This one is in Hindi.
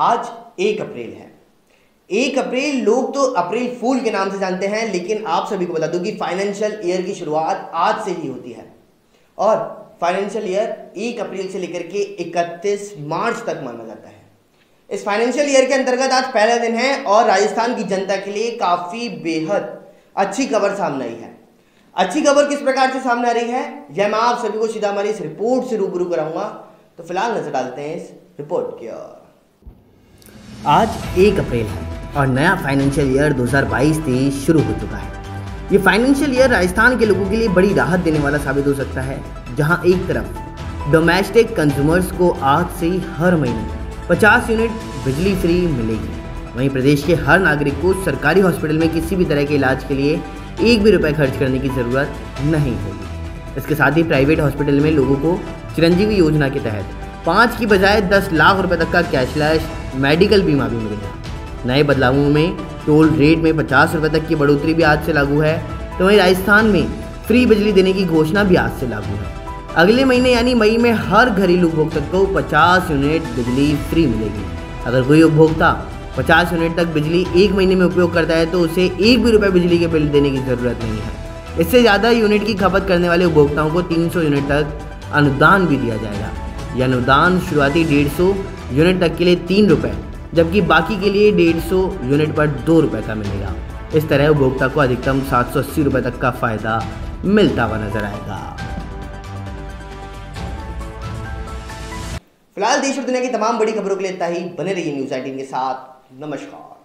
आज एक अप्रैल है। एक अप्रैल लोग तो अप्रैल फूल के नाम से जानते हैं, लेकिन आप सभी को बता दूँ कि फाइनेंशियल ईयर की शुरुआत आज से ही होती है। और फाइनेंशियल ईयर एक अप्रैल से लेकर के 31 मार्च तक माना जाता है। इस फाइनेंशियल ईयर के अंतर्गत आज पहला दिन है और राजस्थान की जनता के लिए काफ़ी बेहद अच्छी खबर सामने आई है। अच्छी खबर किस प्रकार से सामने आ रही है, यह मैं आप सभी को सीधा हमारी इस रिपोर्ट से रूबरू कराऊँगा। तो फ़िलहाल नज़र डालते हैं इस रिपोर्ट की ओर। आज एक अप्रैल है और नया फाइनेंशियल ईयर 2022-23 शुरू हो चुका है। ये फाइनेंशियल ईयर राजस्थान के लोगों के लिए बड़ी राहत देने वाला साबित हो सकता है, जहाँ एक तरफ़ डोमेस्टिक कंज्यूमर्स को आज से हर महीने 50 यूनिट बिजली फ्री मिलेगी। वहीं प्रदेश के हर नागरिक को सरकारी हॉस्पिटल में किसी भी तरह के इलाज के लिए एक भी रुपए खर्च करने की ज़रूरत नहीं होगी। इसके साथ ही प्राइवेट हॉस्पिटल में लोगों को चिरंजीवी योजना के तहत पाँच की बजाय दस लाख रुपए तक का कैशलेस मेडिकल बीमा भी मिलेगा नए बदलावों में टोल रेट में पचास रुपये तक की बढ़ोतरी भी आज से लागू है। तो वहीं राजस्थान में फ्री बिजली देने की घोषणा भी आज से लागू है। अगले महीने यानी मई में हर घरेलू उपभोक्ता को 50 यूनिट बिजली फ्री मिलेगी। अगर कोई उपभोक्ता 50 यूनिट तक बिजली एक महीने में उपयोग करता है तो उसे एक भी रुपये बिजली के बिल देने की ज़रूरत नहीं है। इससे ज़्यादा यूनिट की खपत करने वाले उपभोक्ताओं को 300 यूनिट तक अनुदान भी दिया जाएगा। यह अनुदान शुरुआती डेढ़ सौ यूनिट तक के लिए तीन रुपये जबकि बाकी के लिए डेढ़ सौ यूनिट पर दो रुपये का मिलेगा। इस तरह उपभोक्ता को अधिकतम सात सौ अस्सी रुपये तक का फ़ायदा मिलता हुआ नज़र आएगा। फ़िलहाल देश और दुनिया की तमाम बड़ी खबरों के लिए इतना ही। बने रहिए न्यूज़ एटीन के साथ। नमस्कार।